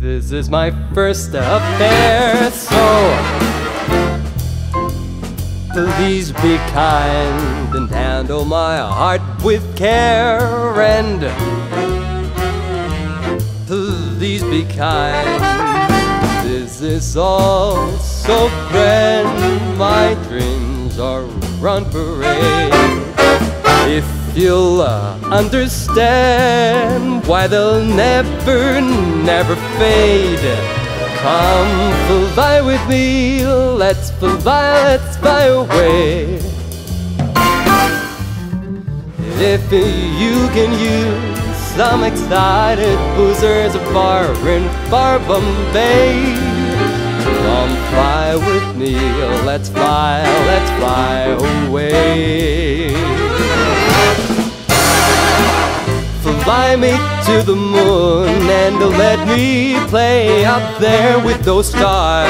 This is my first affair, so please be kind and handle my heart with care and please be kind. This is all so grand, my dreams are run parade. If you'll uh, understand why they'll never, never fade. Come fly with me, let's fly, let's fly away. If you can use some excited boozers far in far Bombay, come fly with me, let's fly, let's fly away. Me to the moon and let me play up there with those stars.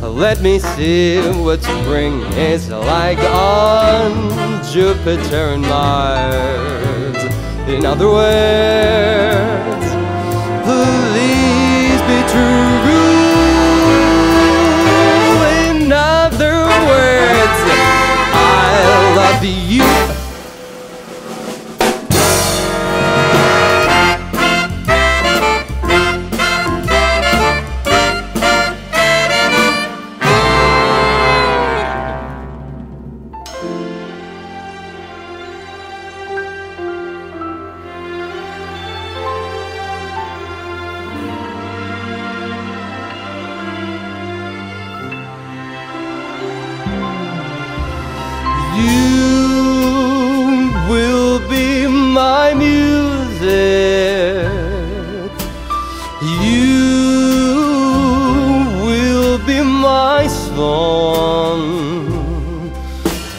Let me see what spring is like on Jupiter and Mars. In other words, music. You will be my song.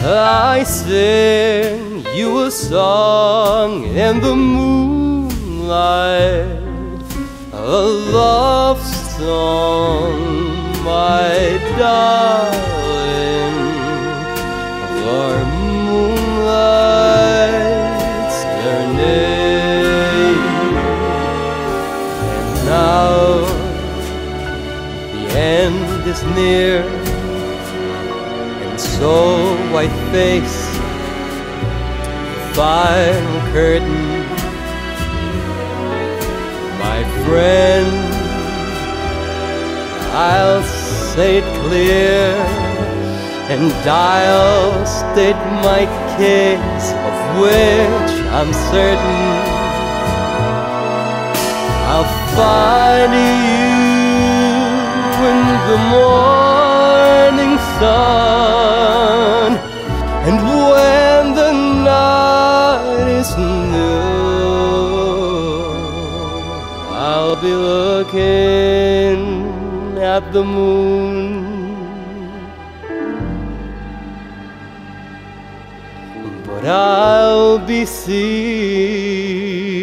I sing you a song in the moonlight, a love song, my darling end is near, and so white face final curtain. My friend, I'll say it clear and I'll state my case of which I'm certain. I'll find you the morning sun and when the night is new I'll be looking at the moon but I'll be seeing.